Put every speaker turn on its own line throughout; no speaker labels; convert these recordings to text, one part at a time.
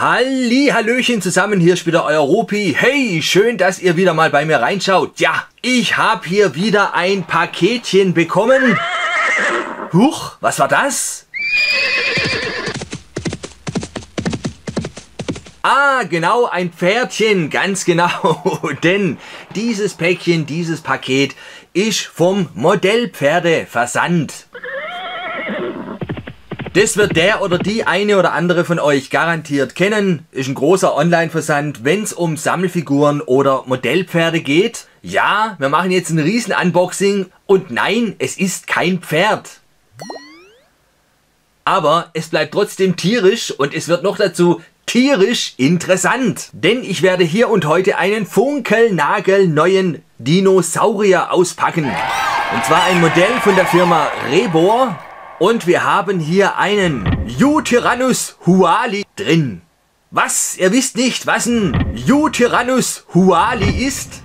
Halli, Hallöchen zusammen, hier ist wieder euer Rupi. Hey, schön, dass ihr wieder mal bei mir reinschaut. Ja, ich habe hier wieder ein Paketchen bekommen. Huch, was war das? Ah, genau, ein Pferdchen, ganz genau. Denn dieses Päckchen, dieses Paket ist vom Modellpferdeversand. Das wird der oder die eine oder andere von euch garantiert kennen. Ist ein großer Online-Versand, wenn es um Sammelfiguren oder Modellpferde geht. Ja, wir machen jetzt ein riesen Unboxing und nein, es ist kein Pferd. Aber es bleibt trotzdem tierisch und es wird noch dazu tierisch interessant. Denn ich werde hier und heute einen funkelnagelneuen Dinosaurier auspacken. Und zwar ein Modell von der Firma Rebor und wir haben hier einen Eutyrannus huali drin. Was? Ihr wisst nicht, was ein Eutyrannus huali ist?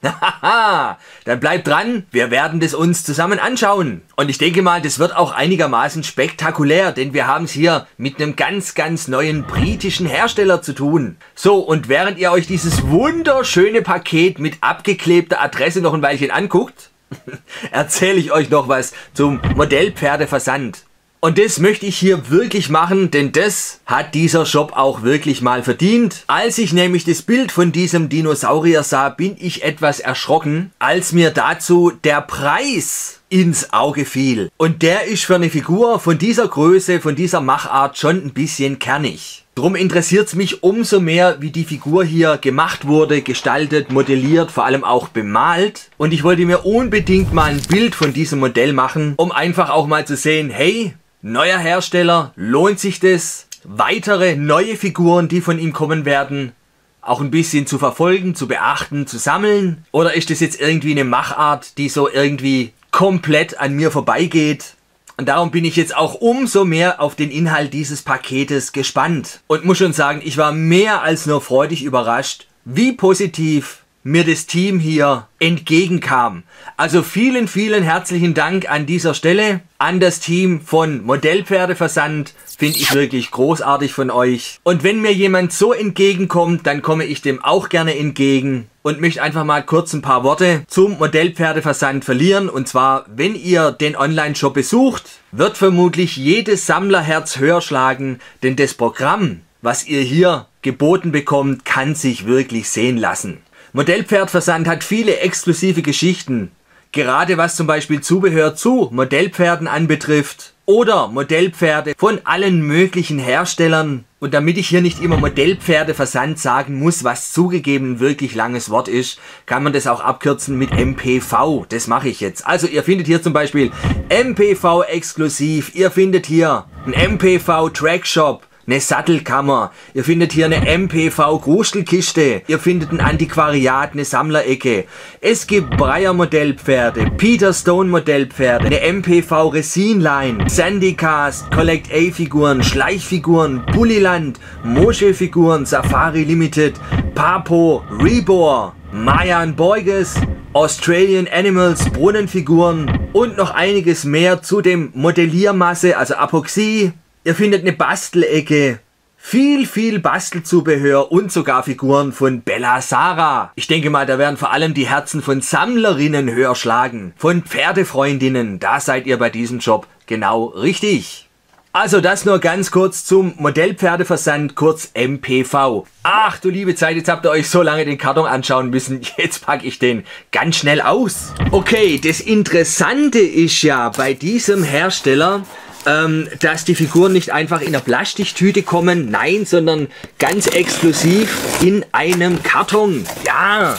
Haha, dann bleibt dran, wir werden das uns zusammen anschauen. Und ich denke mal, das wird auch einigermaßen spektakulär, denn wir haben es hier mit einem ganz, ganz neuen britischen Hersteller zu tun. So, und während ihr euch dieses wunderschöne Paket mit abgeklebter Adresse noch ein Weilchen anguckt, erzähle ich euch noch was zum Modellpferdeversand. Und das möchte ich hier wirklich machen, denn das hat dieser Shop auch wirklich mal verdient. Als ich nämlich das Bild von diesem Dinosaurier sah, bin ich etwas erschrocken, als mir dazu der Preis ins Auge fiel. Und der ist für eine Figur von dieser Größe, von dieser Machart schon ein bisschen kernig. Drum interessiert es mich umso mehr, wie die Figur hier gemacht wurde, gestaltet, modelliert, vor allem auch bemalt. Und ich wollte mir unbedingt mal ein Bild von diesem Modell machen, um einfach auch mal zu sehen, hey, neuer Hersteller, lohnt sich das? Weitere neue Figuren, die von ihm kommen werden, auch ein bisschen zu verfolgen, zu beachten, zu sammeln? Oder ist das jetzt irgendwie eine Machart, die so irgendwie komplett an mir vorbeigeht? Und darum bin ich jetzt auch umso mehr auf den Inhalt dieses Paketes gespannt. Und muss schon sagen, ich war mehr als nur freudig überrascht, wie positiv mir das Team hier entgegenkam. Also vielen, vielen herzlichen Dank an dieser Stelle an das Team von Modellpferdeversand. Finde ich wirklich großartig von euch. Und wenn mir jemand so entgegenkommt, dann komme ich dem auch gerne entgegen und möchte einfach mal kurz ein paar Worte zum Modellpferdeversand verlieren. Und zwar, wenn ihr den Online-Shop besucht, wird vermutlich jedes Sammlerherz höher schlagen, denn das Programm, was ihr hier geboten bekommt, kann sich wirklich sehen lassen. Modellpferdversand hat viele exklusive Geschichten, gerade was zum Beispiel Zubehör zu Modellpferden anbetrifft oder Modellpferde von allen möglichen Herstellern. Und damit ich hier nicht immer Modellpferdeversand sagen muss, was zugegeben wirklich langes Wort ist, kann man das auch abkürzen mit MPV. Das mache ich jetzt. Also ihr findet hier zum Beispiel MPV exklusiv. Ihr findet hier ein MPV Trackshop eine Sattelkammer, ihr findet hier eine MPV Grustelkiste, ihr findet ein Antiquariat, eine Sammlerecke. Es gibt Breyer Modellpferde, Peter Stone Modellpferde, eine MPV Resinline, Sandycast, Collect A Figuren, Schleichfiguren, Bulliland, Moschelfiguren, Safari Limited, Papo, Rebor, Mayan Borges, Australian Animals, Brunnenfiguren und noch einiges mehr zu dem Modelliermasse, also Apoxie, Ihr findet eine Bastelecke, viel, viel Bastelzubehör und sogar Figuren von Bella Sarah. Ich denke mal, da werden vor allem die Herzen von Sammlerinnen höher schlagen. Von Pferdefreundinnen, da seid ihr bei diesem Job genau richtig. Also das nur ganz kurz zum Modellpferdeversand, kurz MPV. Ach du liebe Zeit, jetzt habt ihr euch so lange den Karton anschauen müssen. Jetzt packe ich den ganz schnell aus. Okay, das Interessante ist ja bei diesem Hersteller, ähm, dass die Figuren nicht einfach in einer Plastiktüte kommen, nein, sondern ganz exklusiv in einem Karton. Ja,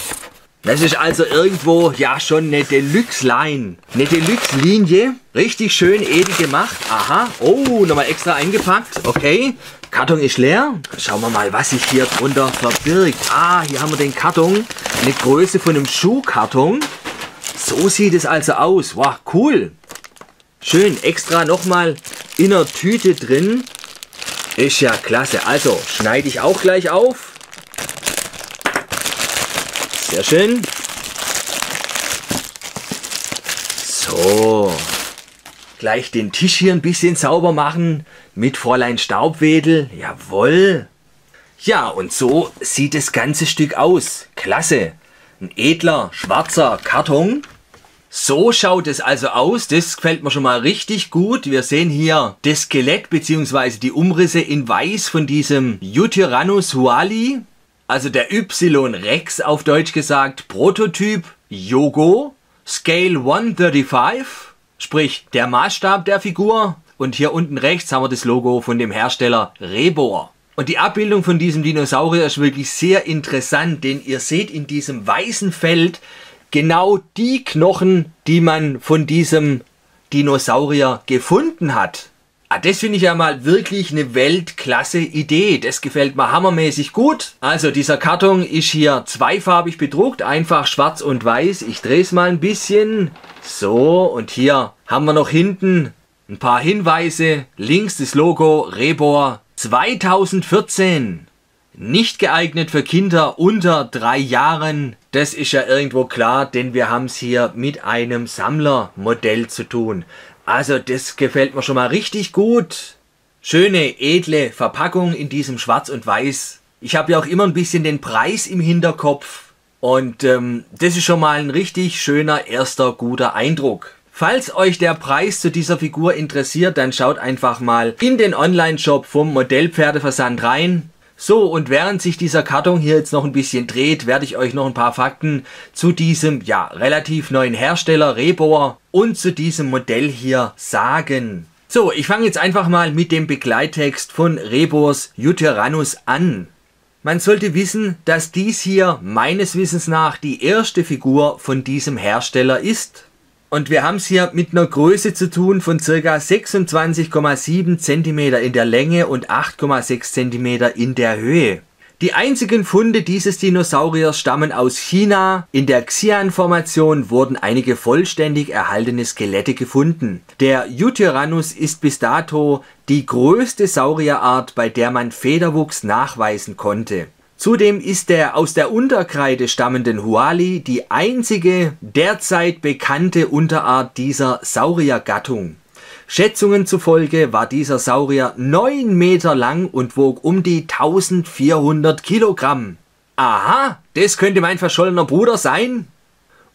das ist also irgendwo ja schon eine Deluxe-Line. Eine Deluxe-Linie. Richtig schön edel gemacht. Aha. Oh, nochmal extra eingepackt. Okay. Karton ist leer. Schauen wir mal, was sich hier drunter verbirgt. Ah, hier haben wir den Karton. Eine Größe von einem Schuhkarton. So sieht es also aus. Wow, cool. Schön extra nochmal in der Tüte drin. Ist ja klasse. Also schneide ich auch gleich auf. Sehr schön. So. gleich den Tisch hier ein bisschen sauber machen mit Fräulein Staubwedel. Jawohl. Ja, und so sieht das ganze Stück aus. Klasse. Ein edler, schwarzer Karton. So schaut es also aus. Das gefällt mir schon mal richtig gut. Wir sehen hier das Skelett bzw. die Umrisse in weiß von diesem Eutyrannus huali. Also der Y-Rex auf Deutsch gesagt. Prototyp Yogo. Scale 135. Sprich der Maßstab der Figur. Und hier unten rechts haben wir das Logo von dem Hersteller Rebor. Und die Abbildung von diesem Dinosaurier ist wirklich sehr interessant, denn ihr seht in diesem weißen Feld genau die Knochen, die man von diesem Dinosaurier gefunden hat. Ah, das finde ich ja mal wirklich eine Weltklasse Idee. Das gefällt mir hammermäßig gut. Also dieser Karton ist hier zweifarbig bedruckt, einfach schwarz und weiß. Ich drehe es mal ein bisschen. So, und hier haben wir noch hinten ein paar Hinweise. Links das Logo Rebor 2014. Nicht geeignet für Kinder unter drei Jahren. Das ist ja irgendwo klar, denn wir haben es hier mit einem Sammlermodell zu tun. Also das gefällt mir schon mal richtig gut. Schöne, edle Verpackung in diesem Schwarz und Weiß. Ich habe ja auch immer ein bisschen den Preis im Hinterkopf. Und ähm, das ist schon mal ein richtig schöner erster guter Eindruck. Falls euch der Preis zu dieser Figur interessiert, dann schaut einfach mal in den Online-Shop vom Modellpferdeversand rein. So, und während sich dieser Karton hier jetzt noch ein bisschen dreht, werde ich euch noch ein paar Fakten zu diesem, ja, relativ neuen Hersteller Rebor und zu diesem Modell hier sagen. So, ich fange jetzt einfach mal mit dem Begleittext von Rebors Jutyrannus an. Man sollte wissen, dass dies hier meines Wissens nach die erste Figur von diesem Hersteller ist. Und wir haben es hier mit einer Größe zu tun von ca. 26,7 cm in der Länge und 8,6 cm in der Höhe. Die einzigen Funde dieses Dinosauriers stammen aus China. In der Xian-Formation wurden einige vollständig erhaltene Skelette gefunden. Der Eutyrannus ist bis dato die größte Saurierart, bei der man Federwuchs nachweisen konnte. Zudem ist der aus der Unterkreide stammenden Huali die einzige derzeit bekannte Unterart dieser Sauriergattung. Schätzungen zufolge war dieser Saurier 9 Meter lang und wog um die 1400 Kilogramm. Aha, das könnte mein verschollener Bruder sein.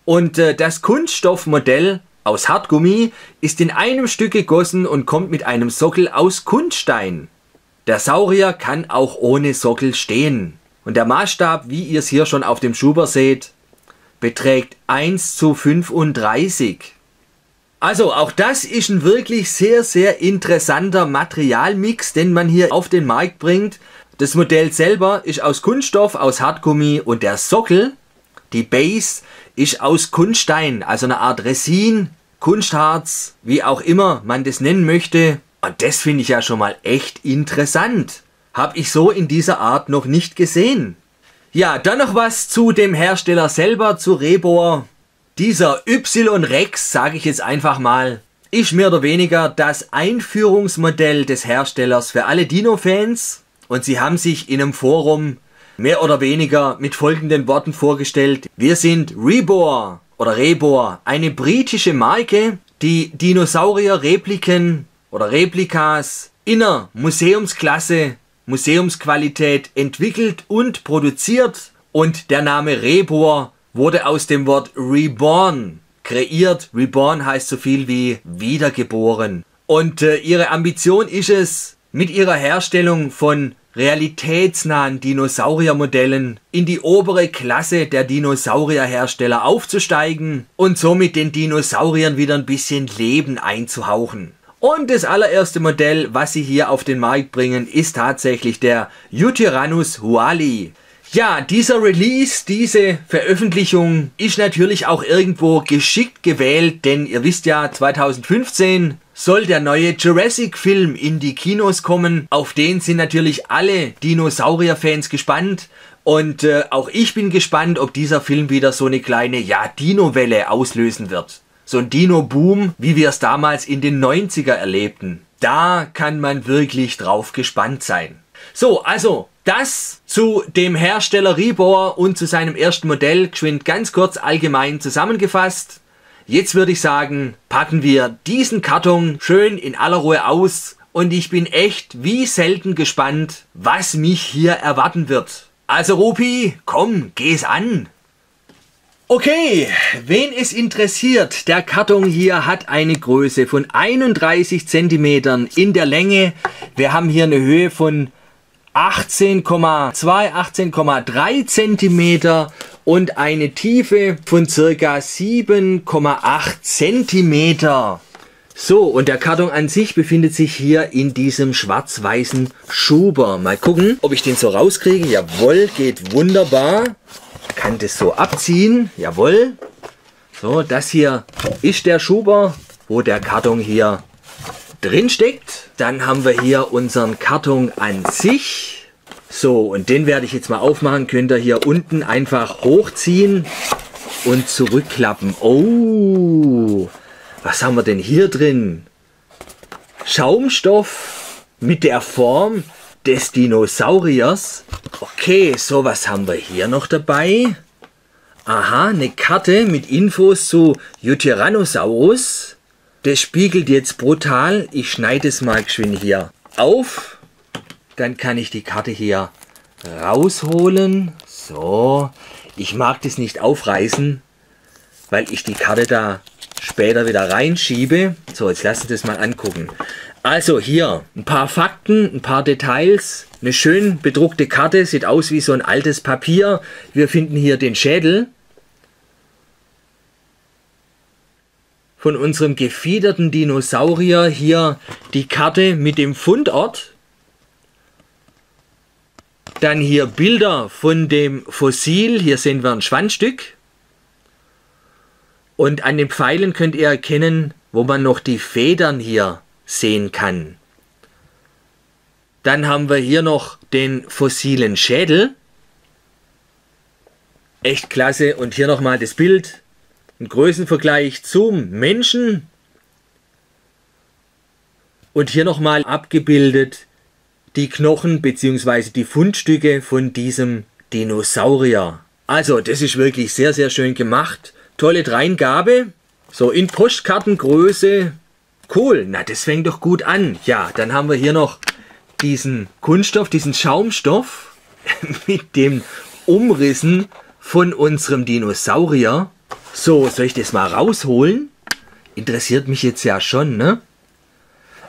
Und äh, das Kunststoffmodell aus Hartgummi ist in einem Stück gegossen und kommt mit einem Sockel aus Kunststein. Der Saurier kann auch ohne Sockel stehen. Und der Maßstab, wie ihr es hier schon auf dem Schuber seht, beträgt 1 zu 35. Also auch das ist ein wirklich sehr, sehr interessanter Materialmix, den man hier auf den Markt bringt. Das Modell selber ist aus Kunststoff, aus Hartgummi und der Sockel, die Base, ist aus Kunststein, also eine Art Resin, Kunstharz, wie auch immer man das nennen möchte. Und das finde ich ja schon mal echt interessant. Habe ich so in dieser Art noch nicht gesehen. Ja, dann noch was zu dem Hersteller selber, zu Rebor. Dieser Y-Rex, sage ich jetzt einfach mal, ist mehr oder weniger das Einführungsmodell des Herstellers für alle Dino-Fans. Und sie haben sich in einem Forum mehr oder weniger mit folgenden Worten vorgestellt. Wir sind Rebor oder Rebor, eine britische Marke, die Dinosaurier-Repliken oder Replikas in einer Museumsklasse Museumsqualität entwickelt und produziert und der Name Rebor wurde aus dem Wort Reborn kreiert. Reborn heißt so viel wie wiedergeboren. Und äh, ihre Ambition ist es, mit ihrer Herstellung von realitätsnahen Dinosauriermodellen in die obere Klasse der Dinosaurierhersteller aufzusteigen und somit den Dinosauriern wieder ein bisschen Leben einzuhauchen. Und das allererste Modell, was sie hier auf den Markt bringen, ist tatsächlich der Eutyrannus huali. Ja, dieser Release, diese Veröffentlichung ist natürlich auch irgendwo geschickt gewählt, denn ihr wisst ja, 2015 soll der neue Jurassic-Film in die Kinos kommen. Auf den sind natürlich alle Dinosaurier-Fans gespannt. Und äh, auch ich bin gespannt, ob dieser Film wieder so eine kleine, ja, Dino-Welle auslösen wird so ein Dino-Boom, wie wir es damals in den 90er erlebten. Da kann man wirklich drauf gespannt sein. So, also das zu dem Hersteller Rebor und zu seinem ersten Modell, geschwind ganz kurz allgemein zusammengefasst. jetzt würde ich sagen, packen wir diesen Karton schön in aller Ruhe aus und ich bin echt wie selten gespannt, was mich hier erwarten wird. Also Rupi, komm, geh es an. Okay, wen es interessiert, der Karton hier hat eine Größe von 31 cm in der Länge. Wir haben hier eine Höhe von 18,2, 18,3 cm und eine Tiefe von circa 7,8 cm. So, und der Karton an sich befindet sich hier in diesem schwarz-weißen Schuber. Mal gucken, ob ich den so rauskriege. Jawohl, geht wunderbar. Kann das so abziehen. Jawohl. So, das hier ist der Schuber, wo der Karton hier drin steckt. Dann haben wir hier unseren Karton an sich. So, und den werde ich jetzt mal aufmachen. Könnt ihr hier unten einfach hochziehen und zurückklappen. Oh, was haben wir denn hier drin? Schaumstoff mit der Form des Dinosauriers. Okay, so was haben wir hier noch dabei. Aha, eine Karte mit Infos zu Tyrannosaurus. Das spiegelt jetzt brutal. Ich schneide es mal geschwind hier auf. Dann kann ich die Karte hier rausholen. So. Ich mag das nicht aufreißen, weil ich die Karte da später wieder reinschiebe. So, jetzt lassen Sie das mal angucken. Also hier ein paar Fakten, ein paar Details. Eine schön bedruckte Karte, sieht aus wie so ein altes Papier. Wir finden hier den Schädel. von unserem gefiederten Dinosaurier hier die Karte mit dem Fundort. Dann hier Bilder von dem Fossil. Hier sehen wir ein Schwanzstück. Und an den Pfeilen könnt ihr erkennen, wo man noch die Federn hier sehen kann. Dann haben wir hier noch den fossilen Schädel. Echt klasse. Und hier nochmal das Bild ein Größenvergleich zum Menschen. Und hier nochmal abgebildet die Knochen bzw. die Fundstücke von diesem Dinosaurier. Also, das ist wirklich sehr, sehr schön gemacht. Tolle Dreingabe. So, in Postkartengröße. Cool, na, das fängt doch gut an. Ja, dann haben wir hier noch diesen Kunststoff, diesen Schaumstoff mit den Umrissen von unserem Dinosaurier. So, soll ich das mal rausholen? Interessiert mich jetzt ja schon, ne?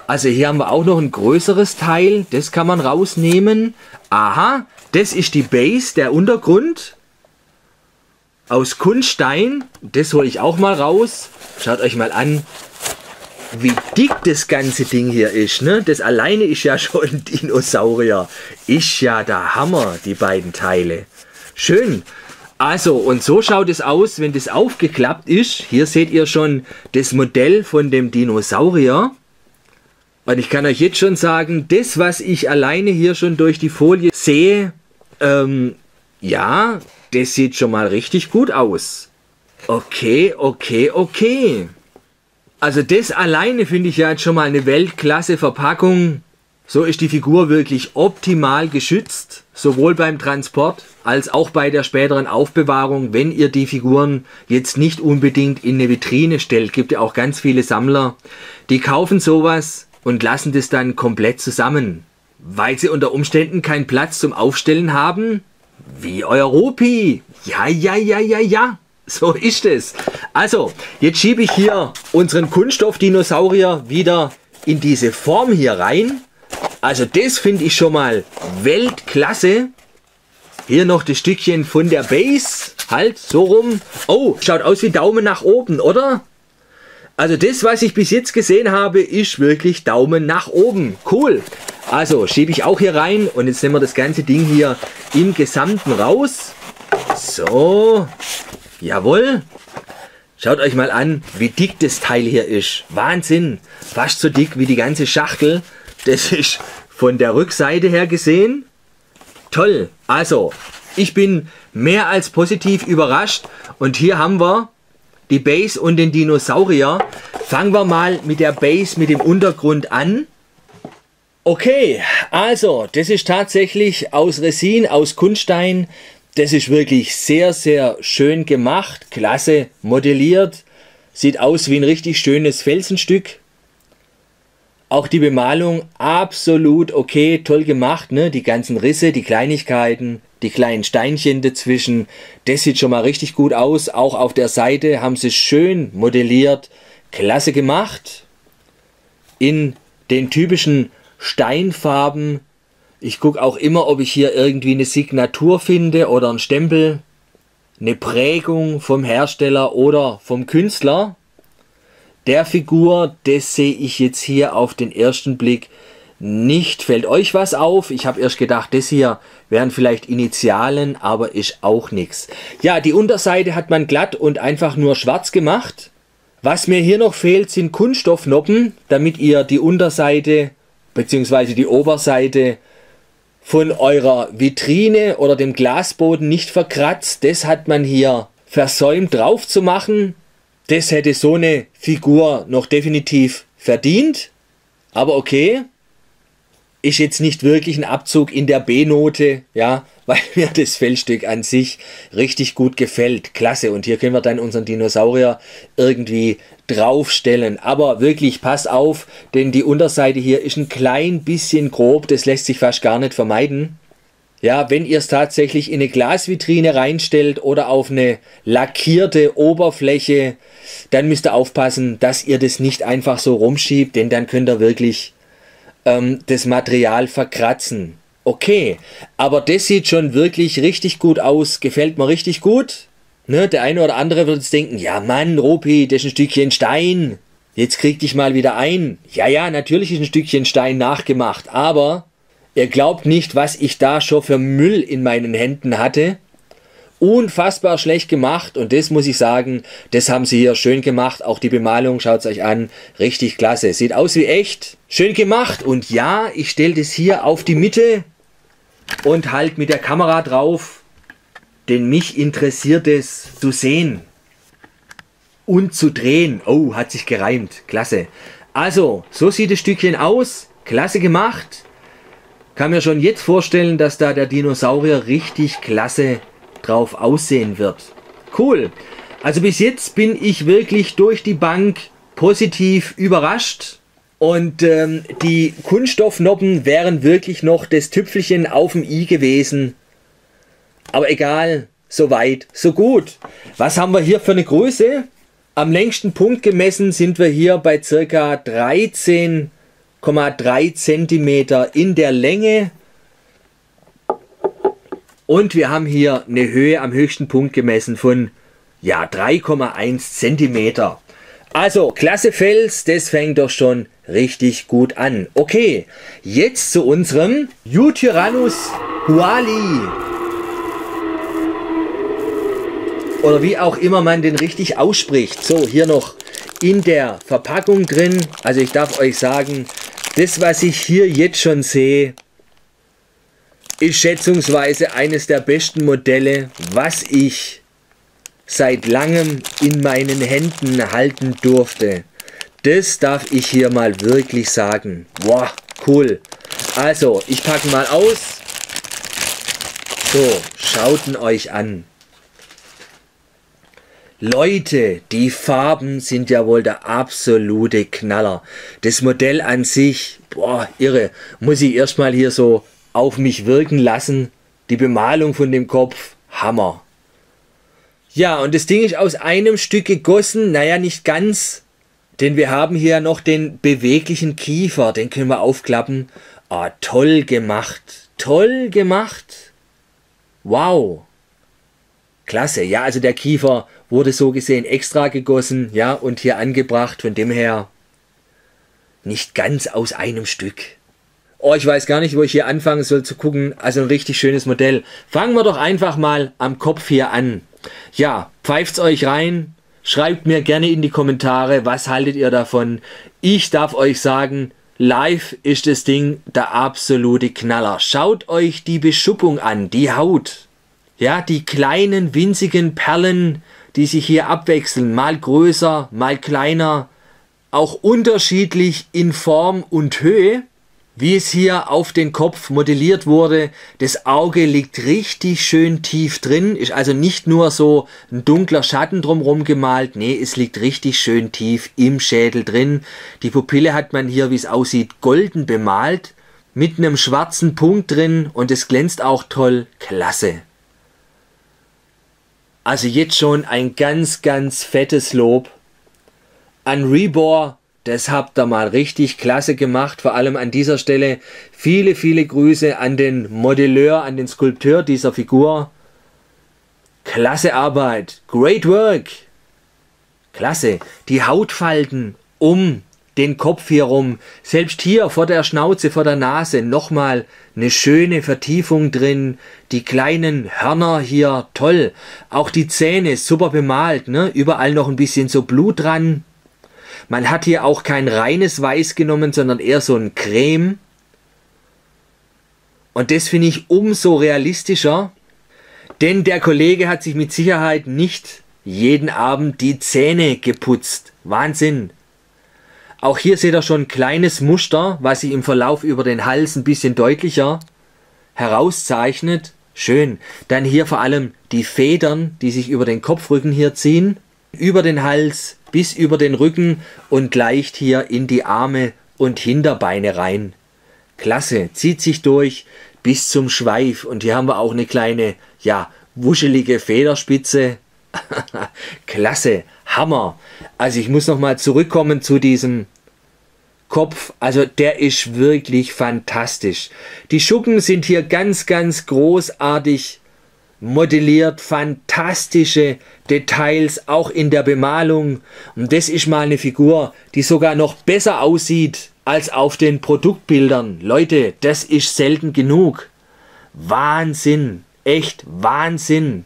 Also hier haben wir auch noch ein größeres Teil. Das kann man rausnehmen. Aha, das ist die Base, der Untergrund. Aus Kunststein. Das hole ich auch mal raus. Schaut euch mal an, wie dick das ganze Ding hier ist. Ne? Das alleine ist ja schon ein Dinosaurier. Ist ja der Hammer, die beiden Teile. Schön. Also, und so schaut es aus, wenn das aufgeklappt ist. Hier seht ihr schon das Modell von dem Dinosaurier. Und ich kann euch jetzt schon sagen, das, was ich alleine hier schon durch die Folie sehe, ähm, ja, das sieht schon mal richtig gut aus. Okay, okay, okay. Also das alleine finde ich ja jetzt schon mal eine Weltklasse Verpackung. So ist die Figur wirklich optimal geschützt, sowohl beim Transport als auch bei der späteren Aufbewahrung, wenn ihr die Figuren jetzt nicht unbedingt in eine Vitrine stellt. Gibt ja auch ganz viele Sammler, die kaufen sowas und lassen das dann komplett zusammen, weil sie unter Umständen keinen Platz zum Aufstellen haben. Wie euer Rupi. Ja, ja, ja, ja, ja. So ist es. Also, jetzt schiebe ich hier unseren Kunststoffdinosaurier wieder in diese Form hier rein. Also das finde ich schon mal Weltklasse. Hier noch das Stückchen von der Base. Halt, so rum. Oh, schaut aus wie Daumen nach oben, oder? Also das, was ich bis jetzt gesehen habe, ist wirklich Daumen nach oben. Cool. Also schiebe ich auch hier rein und jetzt nehmen wir das ganze Ding hier im Gesamten raus. So. Jawohl. Schaut euch mal an, wie dick das Teil hier ist. Wahnsinn. Fast so dick wie die ganze Schachtel. Das ist von der Rückseite her gesehen toll. Also, ich bin mehr als positiv überrascht. Und hier haben wir die Base und den Dinosaurier. Fangen wir mal mit der Base, mit dem Untergrund an. Okay, also, das ist tatsächlich aus Resin, aus Kunststein. Das ist wirklich sehr, sehr schön gemacht, klasse modelliert. Sieht aus wie ein richtig schönes Felsenstück. Auch die Bemalung absolut okay, toll gemacht, ne? Die ganzen Risse, die Kleinigkeiten, die kleinen Steinchen dazwischen. Das sieht schon mal richtig gut aus. Auch auf der Seite haben sie schön modelliert. Klasse gemacht. In den typischen Steinfarben. Ich gucke auch immer, ob ich hier irgendwie eine Signatur finde oder einen Stempel. Eine Prägung vom Hersteller oder vom Künstler der Figur, das sehe ich jetzt hier auf den ersten Blick nicht. Fällt euch was auf? Ich habe erst gedacht, das hier wären vielleicht Initialen, aber ist auch nichts. Ja, die Unterseite hat man glatt und einfach nur schwarz gemacht. Was mir hier noch fehlt, sind Kunststoffnoppen, damit ihr die Unterseite bzw. die Oberseite von eurer Vitrine oder dem Glasboden nicht verkratzt. Das hat man hier versäumt drauf zu machen. Das hätte so eine Figur noch definitiv verdient. Aber okay, ist jetzt nicht wirklich ein Abzug in der B-Note, ja, weil mir das Feldstück an sich richtig gut gefällt. Klasse. Und hier können wir dann unseren Dinosaurier irgendwie draufstellen. Aber wirklich, pass auf, denn die Unterseite hier ist ein klein bisschen grob. Das lässt sich fast gar nicht vermeiden. Ja, wenn ihr es tatsächlich in eine Glasvitrine reinstellt oder auf eine lackierte Oberfläche, dann müsst ihr aufpassen, dass ihr das nicht einfach so rumschiebt, denn dann könnt ihr wirklich ähm, das Material verkratzen. Okay, aber das sieht schon wirklich richtig gut aus, gefällt mir richtig gut. Ne, der eine oder andere wird jetzt denken, ja Mann, Ropi, das ist ein Stückchen Stein. Jetzt krieg dich mal wieder ein. Ja, ja, natürlich ist ein Stückchen Stein nachgemacht, aber ihr glaubt nicht, was ich da schon für Müll in meinen Händen hatte unfassbar schlecht gemacht und das muss ich sagen, das haben sie hier schön gemacht. Auch die Bemalung, schaut es euch an, richtig klasse. Sieht aus wie echt, schön gemacht und ja, ich stelle das hier auf die Mitte und halt mit der Kamera drauf, denn mich interessiert es zu sehen und zu drehen. Oh, hat sich gereimt, klasse. Also, so sieht das Stückchen aus, klasse gemacht. Kann mir schon jetzt vorstellen, dass da der Dinosaurier richtig klasse drauf aussehen wird. Cool. Also bis jetzt bin ich wirklich durch die Bank positiv überrascht. Und ähm, die Kunststoffnoppen wären wirklich noch das Tüpfelchen auf dem i gewesen. Aber egal, so weit, so gut. Was haben wir hier für eine Größe? Am längsten Punkt gemessen sind wir hier bei circa 13,3 cm in der Länge und wir haben hier eine Höhe am höchsten Punkt gemessen von ja, 3,1 cm. Also, klasse Fels, das fängt doch schon richtig gut an. Okay, jetzt zu unserem Eutyrannus huali. Oder wie auch immer man den richtig ausspricht. So, hier noch in der Verpackung drin. Also ich darf euch sagen, das was ich hier jetzt schon sehe, ist schätzungsweise eines der besten Modelle, was ich seit langem in meinen Händen halten durfte. Das darf ich hier mal wirklich sagen. Wow, cool. Also, ich packe mal aus. So, schauten euch an. Leute, die Farben sind ja wohl der absolute Knaller. Das Modell an sich, boah, irre. Muss ich erstmal hier so auf mich wirken lassen. Die Bemalung von dem Kopf, Hammer. Ja, und das Ding ist aus einem Stück gegossen, naja, nicht ganz, denn wir haben hier noch den beweglichen Kiefer, den können wir aufklappen. Ah, toll gemacht, toll gemacht. Wow. Klasse, ja, also der Kiefer wurde so gesehen extra gegossen, ja, und hier angebracht, von dem her nicht ganz aus einem Stück. Oh, ich weiß gar nicht, wo ich hier anfangen soll zu gucken. Also ein richtig schönes Modell. Fangen wir doch einfach mal am Kopf hier an. Ja, pfeift's euch rein. Schreibt mir gerne in die Kommentare, was haltet ihr davon. Ich darf euch sagen, live ist das Ding der absolute Knaller. Schaut euch die Beschuppung an, die Haut. Ja, die kleinen winzigen Perlen, die sich hier abwechseln. Mal größer, mal kleiner. Auch unterschiedlich in Form und Höhe. Wie es hier auf den Kopf modelliert wurde. Das Auge liegt richtig schön tief drin, ist also nicht nur so ein dunkler Schatten drumherum gemalt, nee, es liegt richtig schön tief im Schädel drin. Die Pupille hat man hier, wie es aussieht, golden bemalt, mit einem schwarzen Punkt drin und es glänzt auch toll. Klasse. Also jetzt schon ein ganz, ganz fettes Lob an Rebor das habt ihr mal richtig klasse gemacht. Vor allem an dieser Stelle viele, viele Grüße an den Modelleur, an den Skulpteur dieser Figur. Klasse Arbeit. Great work. Klasse. Die Hautfalten um den Kopf hier rum. Selbst hier vor der Schnauze, vor der Nase nochmal eine schöne Vertiefung drin. Die kleinen Hörner hier toll. Auch die Zähne super bemalt. Ne? Überall noch ein bisschen so Blut dran. Man hat hier auch kein reines Weiß genommen, sondern eher so ein Creme. Und das finde ich umso realistischer, denn der Kollege hat sich mit Sicherheit nicht jeden Abend die Zähne geputzt. Wahnsinn. Auch hier seht ihr schon ein kleines Muster, was sich im Verlauf über den Hals ein bisschen deutlicher herauszeichnet. Schön. Dann hier vor allem die Federn, die sich über den Kopfrücken hier ziehen, über den Hals, bis über den Rücken und leicht hier in die Arme und Hinterbeine rein. Klasse, zieht sich durch bis zum Schweif und hier haben wir auch eine kleine, ja, wuschelige Federspitze. Klasse, Hammer. Also ich muss nochmal zurückkommen zu diesem Kopf, also der ist wirklich fantastisch. Die Schuppen sind hier ganz, ganz großartig modelliert fantastische Details, auch in der Bemalung. Und das ist mal eine Figur, die sogar noch besser aussieht als auf den Produktbildern. Leute, das ist selten genug. Wahnsinn, echt Wahnsinn.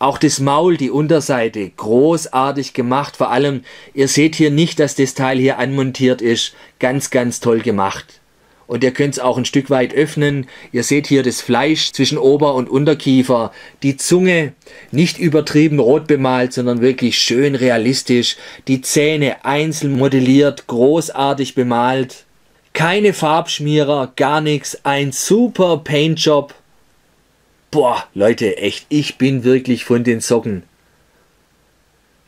Auch das Maul, die Unterseite, großartig gemacht. Vor allem, ihr seht hier nicht, dass das Teil hier anmontiert ist. Ganz, ganz toll gemacht und ihr könnt es auch ein Stück weit öffnen. Ihr seht hier das Fleisch zwischen Ober- und Unterkiefer, die Zunge nicht übertrieben rot bemalt, sondern wirklich schön realistisch, die Zähne einzeln modelliert, großartig bemalt. Keine Farbschmierer, gar nichts, ein super Paintjob. Boah, Leute, echt, ich bin wirklich von den Socken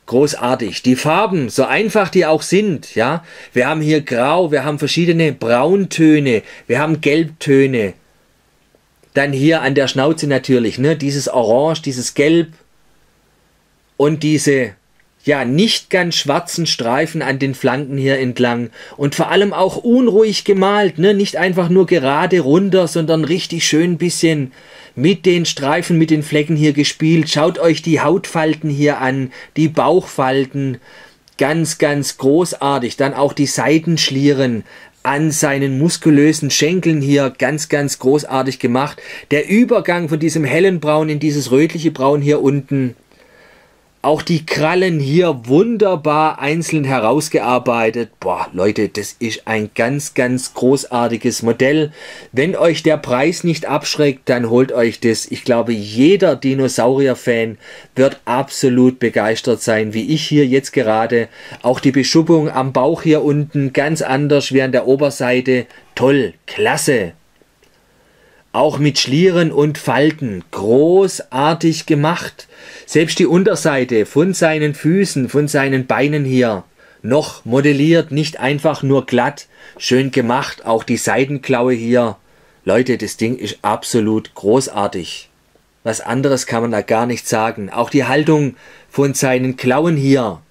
großartig. Die Farben, so einfach die auch sind, ja. Wir haben hier Grau, wir haben verschiedene Brauntöne, wir haben Gelbtöne. Dann hier an der Schnauze natürlich, ne, dieses Orange, dieses Gelb und diese ja nicht ganz schwarzen Streifen an den Flanken hier entlang und vor allem auch unruhig gemalt, ne, nicht einfach nur gerade runter, sondern richtig schön bisschen mit den Streifen, mit den Flecken hier gespielt. Schaut euch die Hautfalten hier an, die Bauchfalten. Ganz, ganz großartig. Dann auch die Seitenschlieren an seinen muskulösen Schenkeln hier ganz, ganz großartig gemacht. Der Übergang von diesem hellen Braun in dieses rötliche Braun hier unten auch die Krallen hier wunderbar einzeln herausgearbeitet. Boah, Leute, das ist ein ganz, ganz großartiges Modell. Wenn euch der Preis nicht abschreckt, dann holt euch das. Ich glaube, jeder Dinosaurier-Fan wird absolut begeistert sein, wie ich hier jetzt gerade. Auch die Beschuppung am Bauch hier unten ganz anders wie an der Oberseite. Toll, klasse. Auch mit Schlieren und Falten. Großartig gemacht. Selbst die Unterseite von seinen Füßen, von seinen Beinen hier. Noch modelliert, nicht einfach nur glatt. Schön gemacht. Auch die Seitenklaue hier. Leute, das Ding ist absolut großartig. Was anderes kann man da gar nicht sagen. Auch die Haltung von seinen Klauen hier.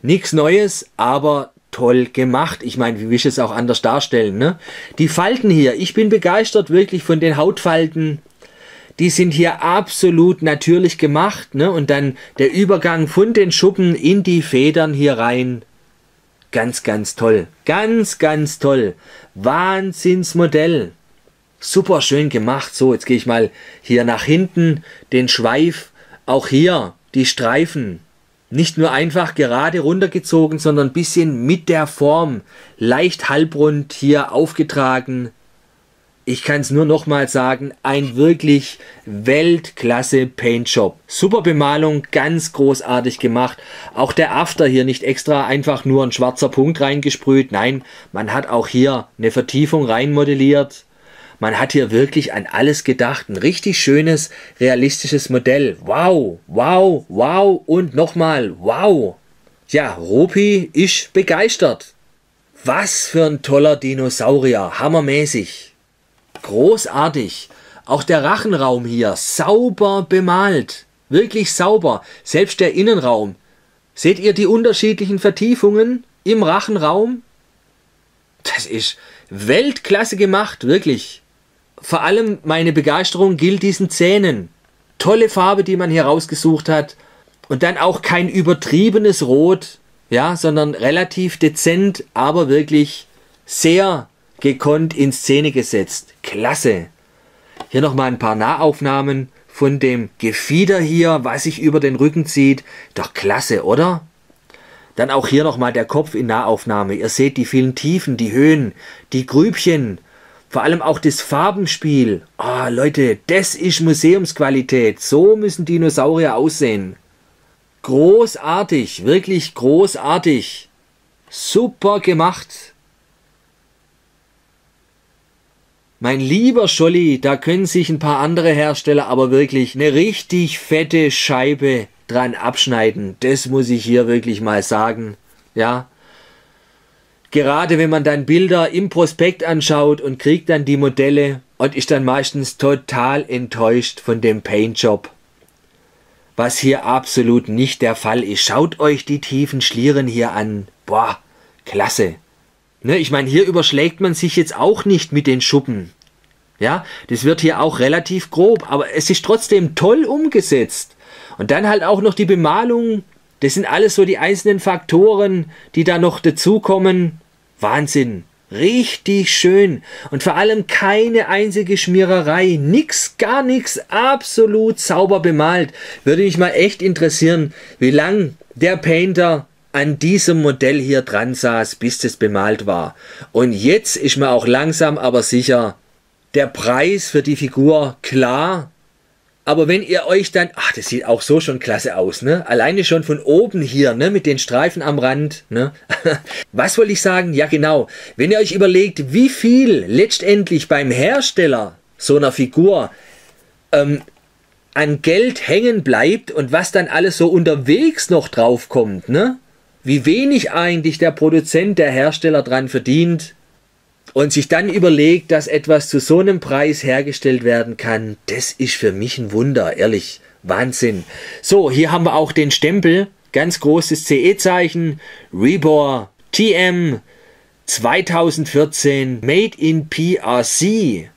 Nichts Neues, aber toll gemacht. Ich meine, wie will ich es auch anders darstellen? Ne? Die Falten hier, ich bin begeistert wirklich von den Hautfalten. Die sind hier absolut natürlich gemacht. Ne? Und dann der Übergang von den Schuppen in die Federn hier rein. Ganz, ganz toll. Ganz, ganz toll. Wahnsinnsmodell. Super schön gemacht. So, jetzt gehe ich mal hier nach hinten. Den Schweif. Auch hier die Streifen nicht nur einfach gerade runtergezogen, sondern ein bisschen mit der Form leicht halbrund hier aufgetragen. ich kann es nur nochmal sagen, ein wirklich Weltklasse Paint Job. Super Bemalung, ganz großartig gemacht. Auch der After hier nicht extra einfach nur ein schwarzer Punkt reingesprüht. Nein, man hat auch hier eine Vertiefung reinmodelliert. Man hat hier wirklich an alles gedacht. Ein richtig schönes, realistisches Modell. Wow, wow, wow und nochmal wow. Ja, Rupi ist begeistert. Was für ein toller Dinosaurier, hammermäßig. Großartig. Auch der Rachenraum hier, sauber bemalt. Wirklich sauber. Selbst der Innenraum. Seht ihr die unterschiedlichen Vertiefungen im Rachenraum? Das ist Weltklasse gemacht, wirklich. Vor allem meine Begeisterung gilt diesen Zähnen. Tolle Farbe, die man hier rausgesucht hat. Und dann auch kein übertriebenes Rot, ja, sondern relativ dezent, aber wirklich sehr gekonnt in Szene gesetzt. Klasse. Hier nochmal ein paar Nahaufnahmen von dem Gefieder hier, was sich über den Rücken zieht. Doch klasse, oder? Dann auch hier nochmal der Kopf in Nahaufnahme. Ihr seht die vielen Tiefen, die Höhen, die Grübchen, vor allem auch das Farbenspiel. Ah, oh, Leute, das ist Museumsqualität. So müssen Dinosaurier aussehen. Großartig, wirklich großartig. Super gemacht. Mein lieber Scholli, da können sich ein paar andere Hersteller aber wirklich eine richtig fette Scheibe dran abschneiden. Das muss ich hier wirklich mal sagen. Ja. Gerade wenn man dann Bilder im Prospekt anschaut und kriegt dann die Modelle und ist dann meistens total enttäuscht von dem Paintjob. Was hier absolut nicht der Fall ist. Schaut euch die tiefen Schlieren hier an. Boah, klasse. Ne, ich meine, hier überschlägt man sich jetzt auch nicht mit den Schuppen. Ja, das wird hier auch relativ grob, aber es ist trotzdem toll umgesetzt. Und dann halt auch noch die Bemalung. Das sind alles so die einzelnen Faktoren, die da noch dazukommen. Wahnsinn. Richtig schön. Und vor allem keine einzige Schmiererei. Nix, gar nichts. Absolut sauber bemalt. Würde mich mal echt interessieren, wie lang der Painter an diesem Modell hier dran saß, bis das bemalt war. Und jetzt ist mir auch langsam aber sicher der Preis für die Figur klar. Aber wenn ihr euch dann, ach, das sieht auch so schon klasse aus, ne? Alleine schon von oben hier, ne? Mit den Streifen am Rand, ne? Was wollte ich sagen? Ja, genau. Wenn ihr euch überlegt, wie viel letztendlich beim Hersteller so einer Figur ähm, an Geld hängen bleibt und was dann alles so unterwegs noch draufkommt, ne? wie wenig eigentlich der Produzent, der Hersteller dran verdient und sich dann überlegt, dass etwas zu so einem Preis hergestellt werden kann, das ist für mich ein Wunder, ehrlich, Wahnsinn. So, hier haben wir auch den Stempel, ganz großes CE-Zeichen, Rebor TM 2014 Made in PRC.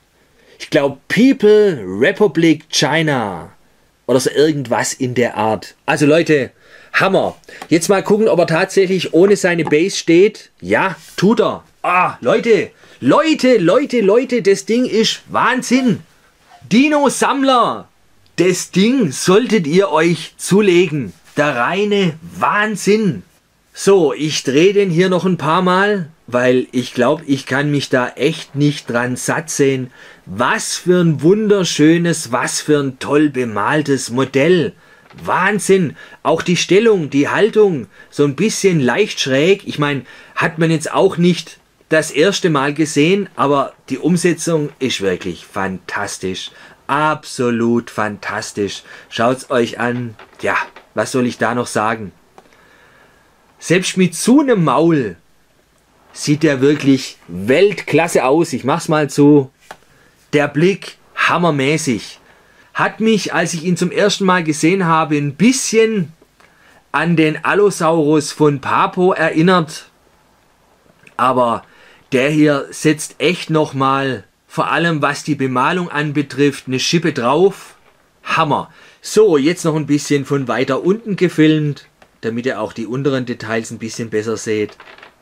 Ich glaube People Republic China oder so irgendwas in der Art. Also Leute, Hammer. Jetzt mal gucken, ob er tatsächlich ohne seine Base steht. Ja, tut er. Ah, Leute, Leute, Leute, Leute, das Ding ist Wahnsinn. Dino-Sammler, das Ding solltet ihr euch zulegen. Der reine Wahnsinn. So, ich drehe den hier noch ein paar Mal, weil ich glaube, ich kann mich da echt nicht dran satt sehen. Was für ein wunderschönes, was für ein toll bemaltes Modell. Wahnsinn. Auch die Stellung, die Haltung, so ein bisschen leicht schräg. Ich meine, hat man jetzt auch nicht das erste Mal gesehen, aber die Umsetzung ist wirklich fantastisch. Absolut fantastisch. Schaut's euch an. Ja, was soll ich da noch sagen? Selbst mit so einem Maul sieht er wirklich Weltklasse aus. Ich mach's mal zu. Der Blick hammermäßig hat mich, als ich ihn zum ersten Mal gesehen habe, ein bisschen an den Allosaurus von Papo erinnert. Aber der hier setzt echt nochmal, vor allem was die Bemalung anbetrifft, eine Schippe drauf. Hammer. So, jetzt noch ein bisschen von weiter unten gefilmt, damit ihr auch die unteren Details ein bisschen besser seht.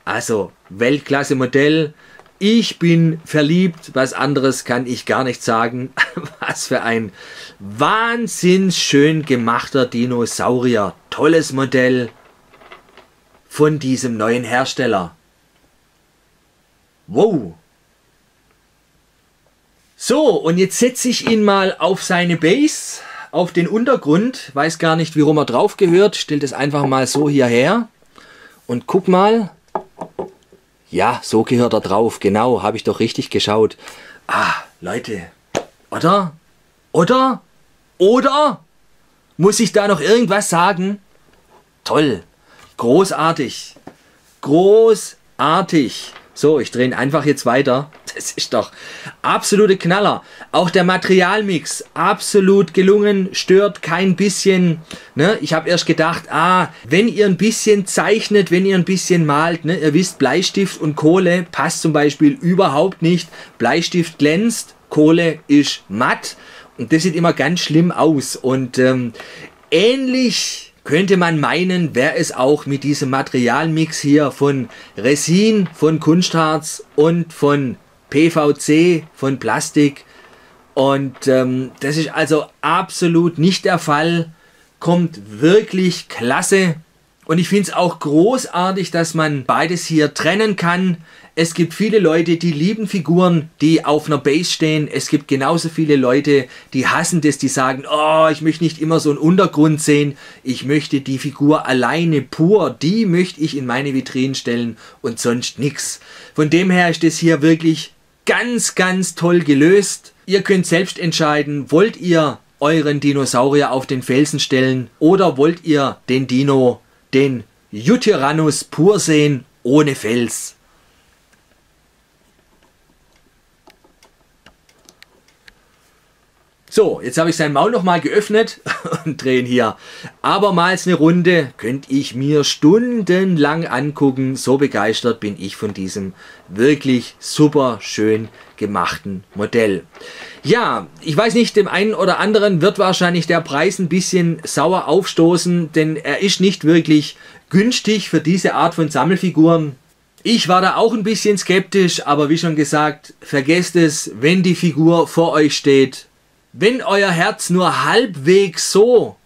Also, Weltklasse Modell, ich bin verliebt, was anderes kann ich gar nicht sagen. Was für ein wahnsinns schön gemachter Dinosaurier. Tolles Modell von diesem neuen Hersteller. Wow! So, und jetzt setze ich ihn mal auf seine Base, auf den Untergrund. Weiß gar nicht, wie rum er drauf gehört. Stell das einfach mal so hierher. Und guck mal. Ja, so gehört er drauf. Genau, habe ich doch richtig geschaut. Ah, Leute. Oder? Oder? Oder? Muss ich da noch irgendwas sagen? Toll. Großartig. Großartig. So, ich drehe ihn einfach jetzt weiter. Das ist doch absolute Knaller. Auch der Materialmix, absolut gelungen, stört kein bisschen. Ne? Ich habe erst gedacht, ah, wenn ihr ein bisschen zeichnet, wenn ihr ein bisschen malt, ne? ihr wisst, Bleistift und Kohle passt zum Beispiel überhaupt nicht. Bleistift glänzt, Kohle ist matt. Und das sieht immer ganz schlimm aus. Und ähm, ähnlich könnte man meinen, wäre es auch mit diesem Materialmix hier von Resin, von Kunstharz und von PVC, von Plastik. Und ähm, das ist also absolut nicht der Fall. Kommt wirklich klasse. Und ich finde es auch großartig, dass man beides hier trennen kann. Es gibt viele Leute, die lieben Figuren, die auf einer Base stehen. Es gibt genauso viele Leute, die hassen das, die sagen, oh, ich möchte nicht immer so einen Untergrund sehen. Ich möchte die Figur alleine pur, die möchte ich in meine Vitrinen stellen und sonst nichts. Von dem her ist das hier wirklich ganz, ganz toll gelöst. Ihr könnt selbst entscheiden, wollt ihr euren Dinosaurier auf den Felsen stellen oder wollt ihr den Dino, den Jutyrannus pur sehen, ohne Fels. So, jetzt habe ich sein Maul nochmal geöffnet und drehen hier abermals eine Runde. Könnte ich mir stundenlang angucken. So begeistert bin ich von diesem wirklich super schön gemachten Modell. Ja, ich weiß nicht, dem einen oder anderen wird wahrscheinlich der Preis ein bisschen sauer aufstoßen, denn er ist nicht wirklich günstig für diese Art von Sammelfiguren. Ich war da auch ein bisschen skeptisch, aber wie schon gesagt, vergesst es, wenn die Figur vor euch steht, wenn euer Herz nur halbwegs so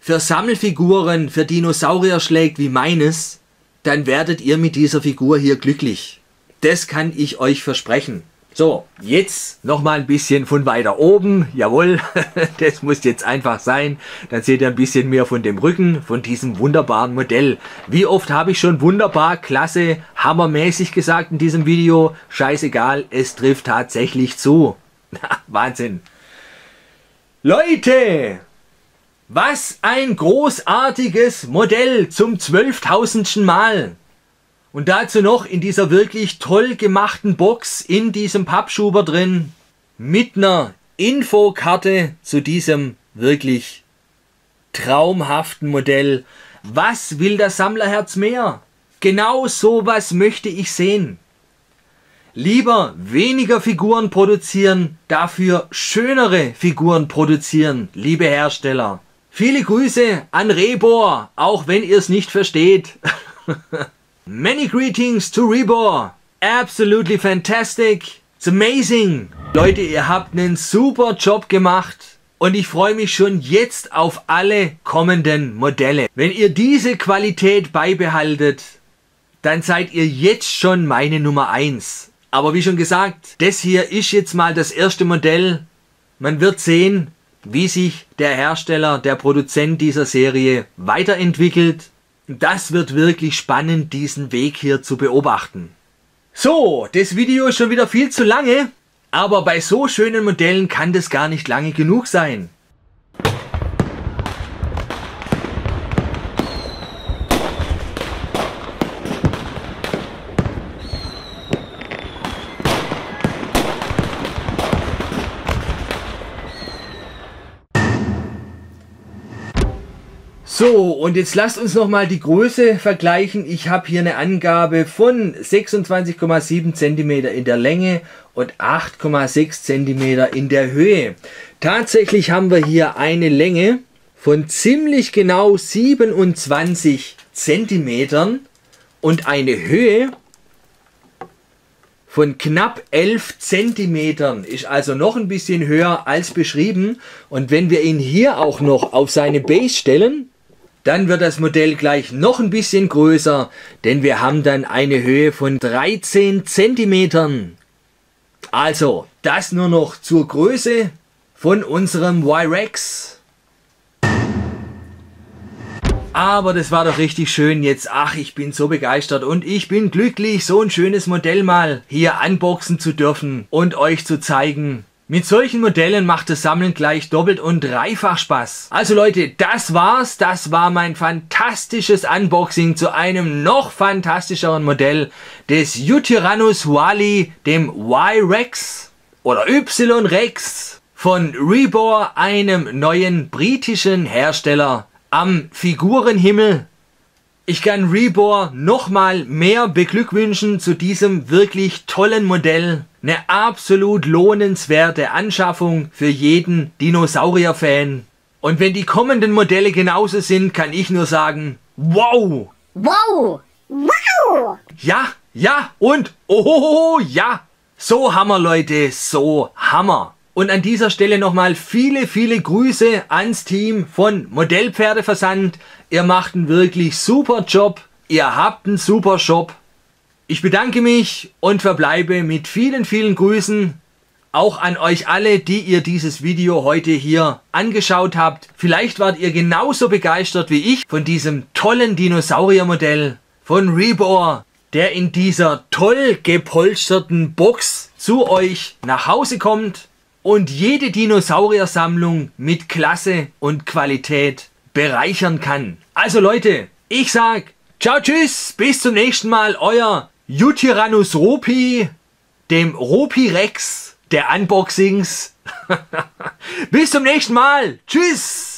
für Sammelfiguren, für Dinosaurier schlägt wie meines, dann werdet ihr mit dieser Figur hier glücklich. Das kann ich euch versprechen. So, jetzt nochmal ein bisschen von weiter oben. Jawohl, das muss jetzt einfach sein. Dann seht ihr ein bisschen mehr von dem Rücken, von diesem wunderbaren Modell. Wie oft habe ich schon wunderbar, klasse, hammermäßig gesagt in diesem Video. Scheißegal, es trifft tatsächlich zu. Wahnsinn. Leute, was ein großartiges Modell zum zwölftausendsten Mal. Und dazu noch in dieser wirklich toll gemachten Box in diesem Pappschuber drin mit einer Infokarte zu diesem wirklich traumhaften Modell. Was will das Sammlerherz mehr? Genau sowas möchte ich sehen. Lieber weniger Figuren produzieren, dafür schönere Figuren produzieren, liebe Hersteller. Viele Grüße an Rebor, auch wenn ihr es nicht versteht. Many greetings to Rebor. Absolutely fantastic. It's amazing. Leute, ihr habt einen super Job gemacht. Und ich freue mich schon jetzt auf alle kommenden Modelle. Wenn ihr diese Qualität beibehaltet, dann seid ihr jetzt schon meine Nummer 1. Aber wie schon gesagt, das hier ist jetzt mal das erste Modell. Man wird sehen, wie sich der Hersteller, der Produzent dieser Serie weiterentwickelt. Das wird wirklich spannend, diesen Weg hier zu beobachten. So, das Video ist schon wieder viel zu lange, aber bei so schönen Modellen kann das gar nicht lange genug sein. So, und jetzt lasst uns nochmal die Größe vergleichen. Ich habe hier eine Angabe von 26,7 cm in der Länge und 8,6 cm in der Höhe. Tatsächlich haben wir hier eine Länge von ziemlich genau 27 cm und eine Höhe von knapp 11 cm ist also noch ein bisschen höher als beschrieben. Und wenn wir ihn hier auch noch auf seine Base stellen, dann wird das Modell gleich noch ein bisschen größer, denn wir haben dann eine Höhe von 13 cm. Also, das nur noch zur Größe von unserem Y-Rex. Aber das war doch richtig schön jetzt. Ach, ich bin so begeistert und ich bin glücklich, so ein schönes Modell mal hier unboxen zu dürfen und euch zu zeigen. Mit solchen Modellen macht das Sammeln gleich doppelt und dreifach Spaß. Also Leute, das war's. Das war mein fantastisches Unboxing zu einem noch fantastischeren Modell des Utyrannus Wally, dem Y-Rex oder Y-Rex von Rebor, einem neuen britischen Hersteller am Figurenhimmel. Ich kann Rebor nochmal mehr beglückwünschen zu diesem wirklich tollen Modell. Eine absolut lohnenswerte Anschaffung für jeden Dinosaurier-Fan. Und wenn die kommenden Modelle genauso sind, kann ich nur sagen, wow!
Wow! Wow!
Ja, ja und oh, ja! So Hammer, Leute, so Hammer! Und an dieser Stelle nochmal viele, viele Grüße ans Team von Modellpferdeversand. Ihr macht einen wirklich super Job. Ihr habt einen super Shop. Ich bedanke mich und verbleibe mit vielen, vielen Grüßen. Auch an euch alle, die ihr dieses Video heute hier angeschaut habt. Vielleicht wart ihr genauso begeistert wie ich von diesem tollen Dinosauriermodell von Rebor, der in dieser toll gepolsterten Box zu euch nach Hause kommt und jede Dinosauriersammlung mit Klasse und Qualität bereichern kann. Also Leute, ich sag ciao tschüss, bis zum nächsten Mal, euer Utyrannus Ropi, dem Ropi Rex der Unboxings. bis zum nächsten Mal. Tschüss.